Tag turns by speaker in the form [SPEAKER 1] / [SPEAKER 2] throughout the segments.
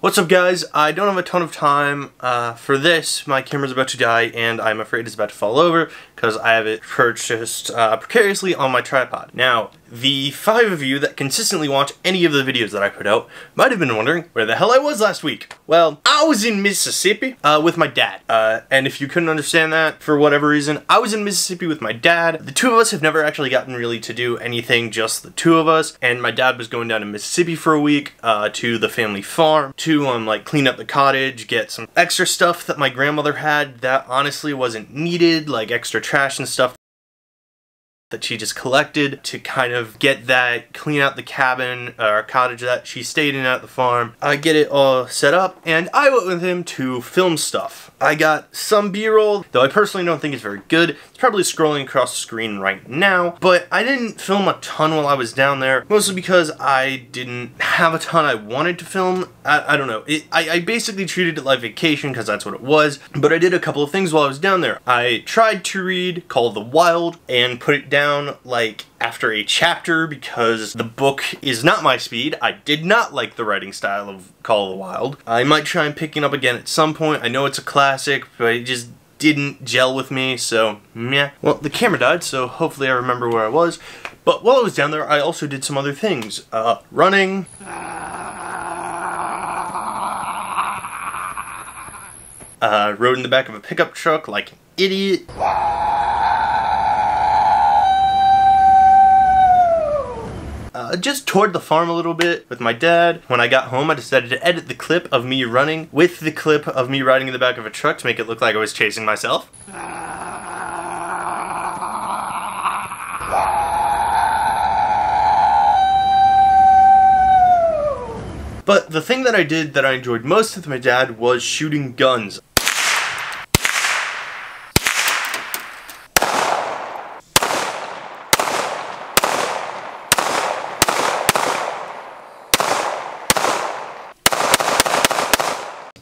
[SPEAKER 1] What's up guys? I don't have a ton of time uh, for this. My camera's about to die and I'm afraid it's about to fall over because I have it purchased uh, precariously on my tripod. Now, the five of you that consistently watch any of the videos that I put out might have been wondering where the hell I was last week. Well, I was in Mississippi uh, with my dad. Uh, and if you couldn't understand that for whatever reason, I was in Mississippi with my dad. The two of us have never actually gotten really to do anything, just the two of us. And my dad was going down to Mississippi for a week uh, to the family farm to um, like clean up the cottage, get some extra stuff that my grandmother had that honestly wasn't needed, like extra trash and stuff that she just collected to kind of get that, clean out the cabin or cottage that she stayed in at the farm, uh, get it all set up, and I went with him to film stuff. I got some b-roll, though I personally don't think it's very good. It's probably scrolling across the screen right now, but I didn't film a ton while I was down there, mostly because I didn't have a ton I wanted to film. I, I don't know. It, I, I basically treated it like vacation because that's what it was, but I did a couple of things while I was down there. I tried to read Call of the Wild and put it down like after a chapter because the book is not my speed. I did not like the writing style of Call of the Wild. I might try and picking up again at some point. I know it's a classic, but it just didn't gel with me, so yeah. Well, the camera died, so hopefully I remember where I was. But while I was down there, I also did some other things. Uh, running. Uh, rode in the back of a pickup truck like an idiot. Just toured the farm a little bit with my dad. When I got home, I decided to edit the clip of me running with the clip of me riding in the back of a truck to make it look like I was chasing myself. But the thing that I did that I enjoyed most with my dad was shooting guns.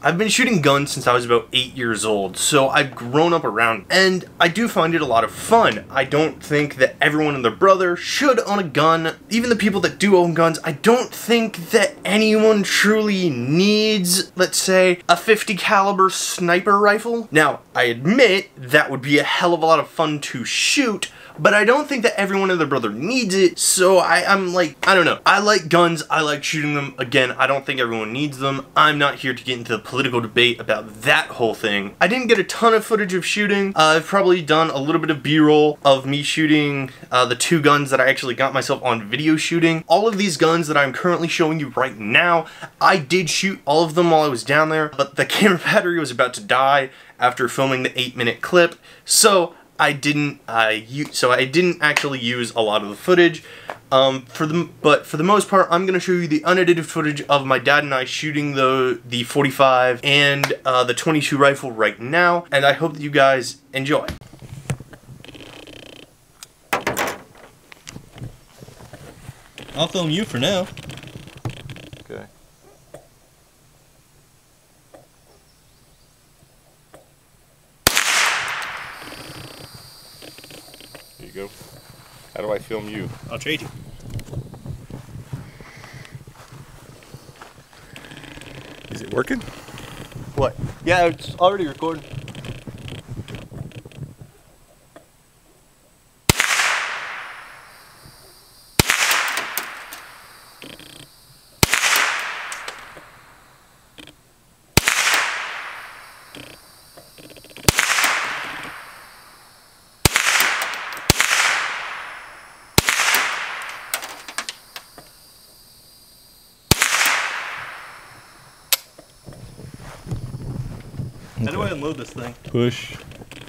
[SPEAKER 1] I've been shooting guns since I was about 8 years old, so I've grown up around and I do find it a lot of fun. I don't think that everyone and their brother should own a gun. Even the people that do own guns, I don't think that anyone truly needs, let's say, a 50 caliber sniper rifle. Now, I admit that would be a hell of a lot of fun to shoot, but I don't think that everyone and their brother needs it, so I, I'm like, I don't know. I like guns, I like shooting them. Again, I don't think everyone needs them. I'm not here to get into the political debate about that whole thing. I didn't get a ton of footage of shooting. Uh, I've probably done a little bit of b-roll of me shooting uh, the two guns that I actually got myself on video shooting. All of these guns that I'm currently showing you right now, I did shoot all of them while I was down there, but the camera battery was about to die after filming the 8 minute clip, so I didn't uh, use, so I didn't actually use a lot of the footage. Um, for the but for the most part, I'm gonna show you the unedited footage of my dad and I shooting the the 45 and uh, the 22 rifle right now, and I hope that you guys enjoy.
[SPEAKER 2] I'll film you for now.
[SPEAKER 3] Here go. How do I film you?
[SPEAKER 2] I'll trade you.
[SPEAKER 3] Is it working?
[SPEAKER 1] What? Yeah, it's already recording. Do I unload this thing?
[SPEAKER 3] Push.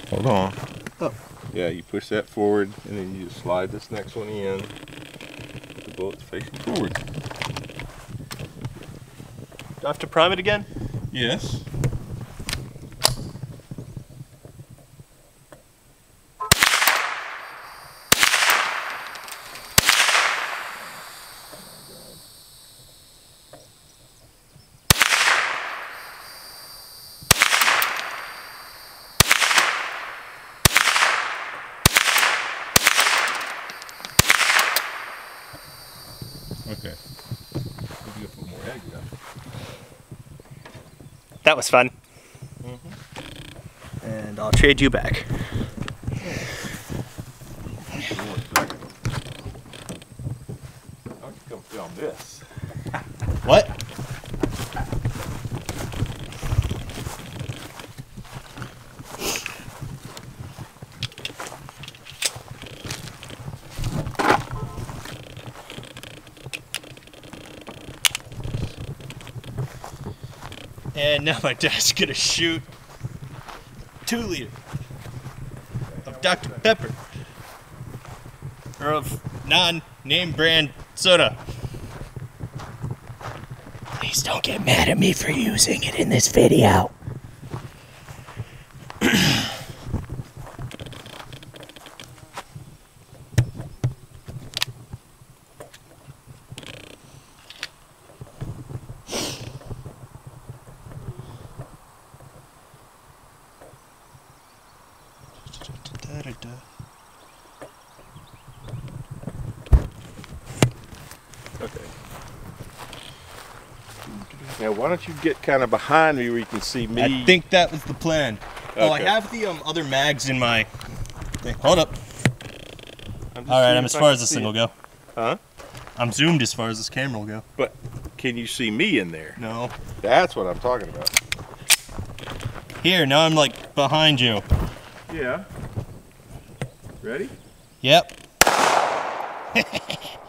[SPEAKER 3] Hold on.
[SPEAKER 1] Oh.
[SPEAKER 3] Yeah, you push that forward, and then you just slide this next one in. The bullets facing forward.
[SPEAKER 1] Do I have to prime it again?
[SPEAKER 3] Yes. Okay. Maybe a little more egg now.
[SPEAKER 1] That was fun. And I'll trade you back.
[SPEAKER 3] I'll come film this.
[SPEAKER 1] What? And now my dad's gonna shoot two liter of Dr. Pepper. Or of non name brand soda. Please don't get mad at me for using it in this video.
[SPEAKER 3] Okay. Now, why don't you get kind of behind me where you can see me?
[SPEAKER 1] I think that was the plan. Oh, I have the um, other mags in my thing. Hold up.
[SPEAKER 3] I'm
[SPEAKER 1] All right, I'm as far as this thing will go.
[SPEAKER 3] Huh?
[SPEAKER 1] I'm zoomed as far as this camera will go.
[SPEAKER 3] But can you see me in there?
[SPEAKER 1] No.
[SPEAKER 3] That's what I'm talking about.
[SPEAKER 1] Here, now I'm like behind you.
[SPEAKER 3] Yeah. Ready?
[SPEAKER 1] Yep.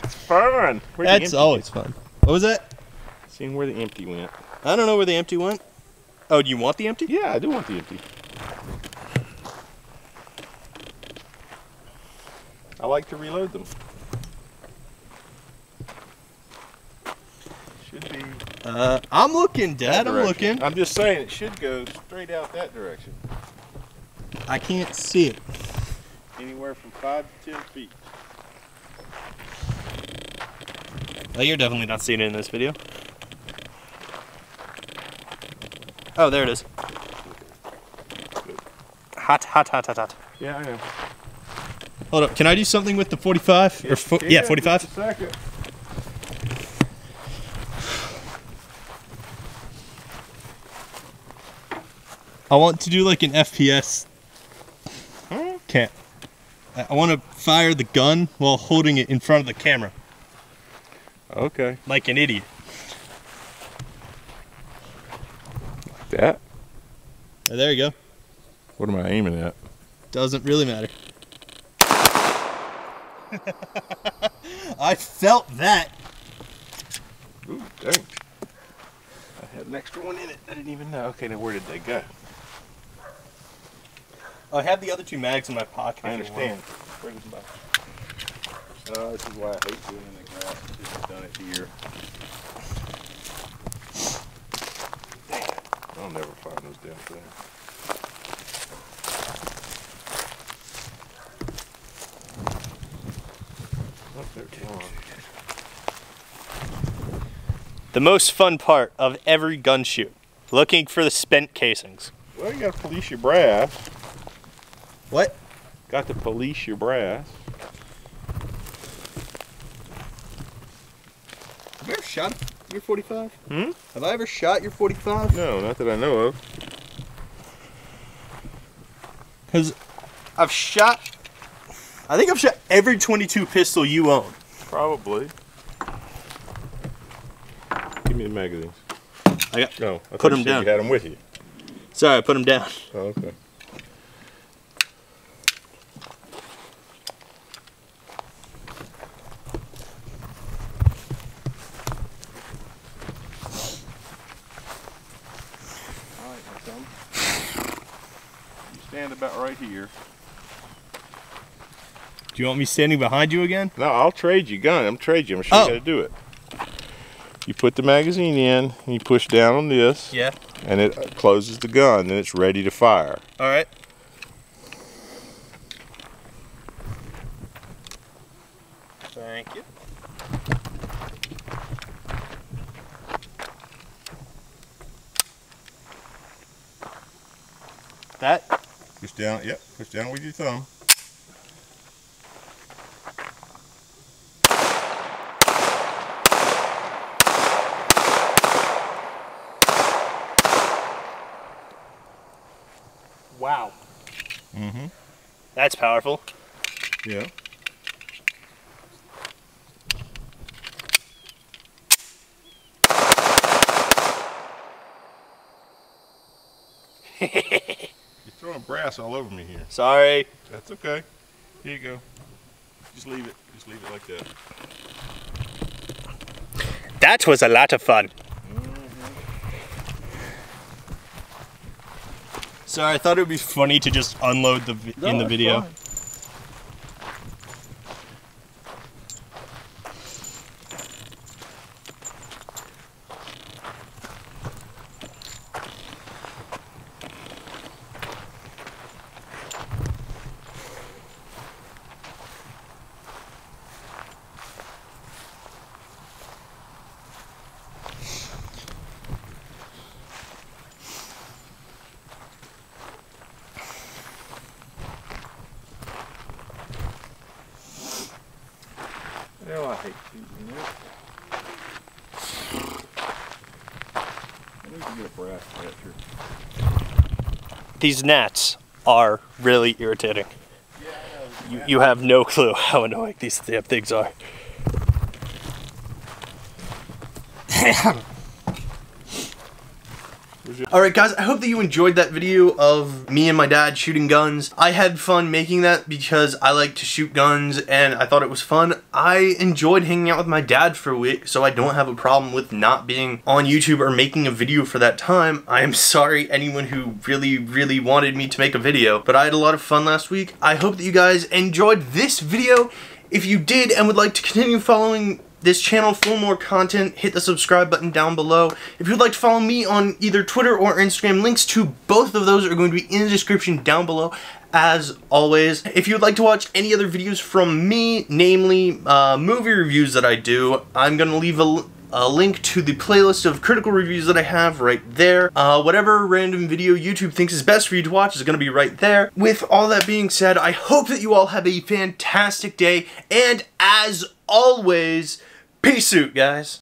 [SPEAKER 3] That's fun. Where'd
[SPEAKER 1] That's always fun. What was that?
[SPEAKER 3] Seeing where the empty went.
[SPEAKER 1] I don't know where the empty went. Oh, do you want the empty?
[SPEAKER 3] Yeah, I do want the empty. I like to reload them. Should be.
[SPEAKER 1] Uh, I'm looking, Dad. I'm looking.
[SPEAKER 3] I'm just saying it should go straight out that direction.
[SPEAKER 1] I can't see it.
[SPEAKER 3] Anywhere from five to ten feet.
[SPEAKER 1] Oh, you're definitely not seeing it in this video. Oh, there it is. Hot, hot, hot, hot, hot.
[SPEAKER 3] Yeah, I know.
[SPEAKER 1] Hold up. Can I do something with the 45? or fo- yeah, 45.
[SPEAKER 3] Second.
[SPEAKER 1] I want to do like an FPS. Can't. I want to fire the gun while holding it in front of the camera,
[SPEAKER 3] Okay.
[SPEAKER 1] like an idiot.
[SPEAKER 3] Like that.
[SPEAKER 1] Oh, there you go.
[SPEAKER 3] What am I aiming at?
[SPEAKER 1] Doesn't really matter. I felt that.
[SPEAKER 3] Ooh, dang. I had an extra one in it. I didn't even know. Okay, now where did they go?
[SPEAKER 1] I have the other two mags in my pocket.
[SPEAKER 3] I
[SPEAKER 1] if you want.
[SPEAKER 3] understand. Where did my... Uh, this is why I hate doing it in the grass. I should have done it here. Dang. I'll never find those damn things. They're gone.
[SPEAKER 1] The most fun part of every gun shoot, looking for the spent casings.
[SPEAKER 3] Well, you got to police your brass.
[SPEAKER 1] What?
[SPEAKER 3] Got to police your brass.
[SPEAKER 1] Have you ever shot your 45?
[SPEAKER 3] Hmm?
[SPEAKER 1] Have I ever shot your 45?
[SPEAKER 3] No, not that I know of.
[SPEAKER 1] Because I've shot. I think I've shot every 22 pistol you own.
[SPEAKER 3] Probably. Give me the magazines.
[SPEAKER 1] I got.
[SPEAKER 3] No, I
[SPEAKER 1] Put
[SPEAKER 3] thought
[SPEAKER 1] 'em
[SPEAKER 3] you said
[SPEAKER 1] down.
[SPEAKER 3] You had them with you.
[SPEAKER 1] Sorry, I put them down.
[SPEAKER 3] Oh, okay. All right, my son. You stand about right here.
[SPEAKER 1] Do you want me standing behind you again?
[SPEAKER 3] No, I'll trade you gun. I'm trade you. I'm sure
[SPEAKER 1] Oh.
[SPEAKER 3] you how to do it. You put the magazine in, and you push down on this,
[SPEAKER 1] Yeah.
[SPEAKER 3] and it uh, closes the gun. Then it's ready to fire.
[SPEAKER 1] All right. Thank you. That
[SPEAKER 3] Push down, yep, push down with your thumb. Wow. Mm-hmm.
[SPEAKER 1] That's powerful.
[SPEAKER 3] Yeah. Hehehe throwing brass all over me here.
[SPEAKER 1] Sorry.
[SPEAKER 3] That's okay. Here you go. Just leave it. Just leave it like that.
[SPEAKER 1] That was a lot of fun. Mm-hmm. Sorry, I thought it would be funny to just unload the vi- in the video.
[SPEAKER 3] Oh, I hate shooting it. I need to get a brass catcher.
[SPEAKER 1] These gnats are really irritating. You, you have no clue how annoying these damn things are. Alright guys, I hope that you enjoyed that video of me and my dad shooting guns. I had fun making that because I like to shoot guns and I thought it was fun. I enjoyed hanging out with my dad for a week, so I don't have a problem with not being on YouTube or making a video for that time. I am sorry anyone who really, really wanted me to make a video, but I had a lot of fun last week. I hope that you guys enjoyed this video. If you did and would like to continue following this channel for more content, hit the subscribe button down below. If you'd like to follow me on either Twitter or Instagram, links to both of those are going to be in the description down below as always. If you'd like to watch any other videos from me, namely uh, movie reviews that I do, I'm going to leave a, a link to the playlist of critical reviews that I have right there. Uh, whatever random video YouTube thinks is best for you to watch is going to be right there. With all that being said, I hope that you all have a fantastic day, and as always, peace out, guys.